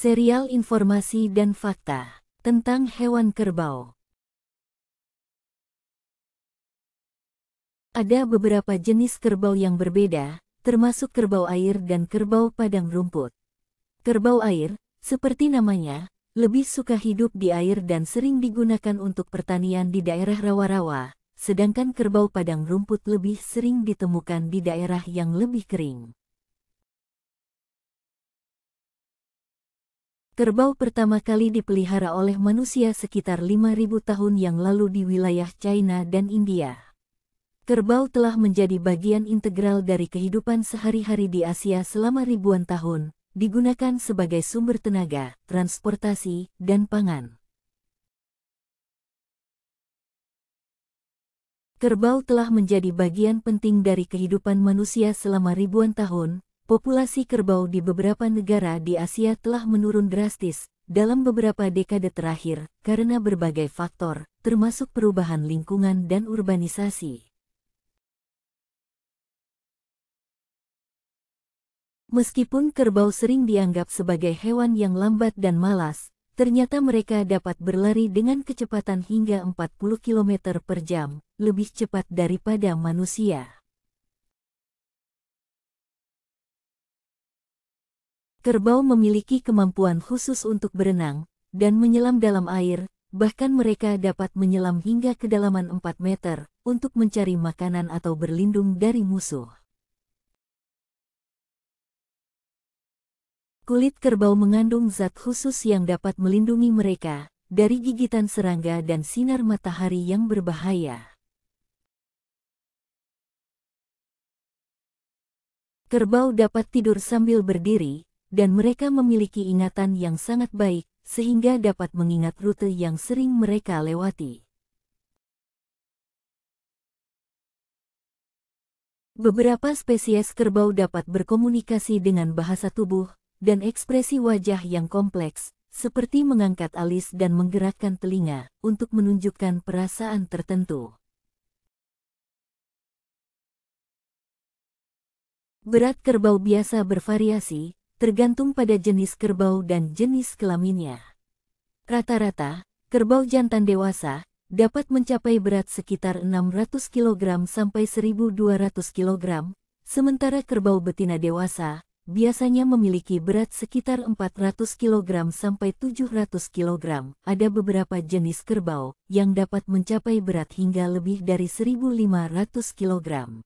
Serial informasi dan fakta tentang hewan kerbau. Ada beberapa jenis kerbau yang berbeda, termasuk kerbau air dan kerbau padang rumput. Kerbau air, seperti namanya, lebih suka hidup di air dan sering digunakan untuk pertanian di daerah rawa-rawa, sedangkan kerbau padang rumput lebih sering ditemukan di daerah yang lebih kering. Kerbau pertama kali dipelihara oleh manusia sekitar 5.000 tahun yang lalu di wilayah China dan India. Kerbau telah menjadi bagian integral dari kehidupan sehari-hari di Asia selama ribuan tahun, digunakan sebagai sumber tenaga, transportasi, dan pangan. Kerbau telah menjadi bagian penting dari kehidupan manusia selama ribuan tahun, Populasi kerbau di beberapa negara di Asia telah menurun drastis dalam beberapa dekade terakhir karena berbagai faktor, termasuk perubahan lingkungan dan urbanisasi. Meskipun kerbau sering dianggap sebagai hewan yang lambat dan malas, ternyata mereka dapat berlari dengan kecepatan hingga 40 km per jam, lebih cepat daripada manusia. Kerbau memiliki kemampuan khusus untuk berenang dan menyelam dalam air, bahkan mereka dapat menyelam hingga kedalaman 4 meter untuk mencari makanan atau berlindung dari musuh. Kulit kerbau mengandung zat khusus yang dapat melindungi mereka dari gigitan serangga dan sinar matahari yang berbahaya. Kerbau dapat tidur sambil berdiri, dan mereka memiliki ingatan yang sangat baik, sehingga dapat mengingat rute yang sering mereka lewati. Beberapa spesies kerbau dapat berkomunikasi dengan bahasa tubuh dan ekspresi wajah yang kompleks, seperti mengangkat alis dan menggerakkan telinga untuk menunjukkan perasaan tertentu. Berat kerbau biasa bervariasi, tergantung pada jenis kerbau dan jenis kelaminnya. Rata-rata, kerbau jantan dewasa dapat mencapai berat sekitar 600 kg sampai 1200 kg, sementara kerbau betina dewasa biasanya memiliki berat sekitar 400 kg sampai 700 kg. Ada beberapa jenis kerbau yang dapat mencapai berat hingga lebih dari 1500 kg.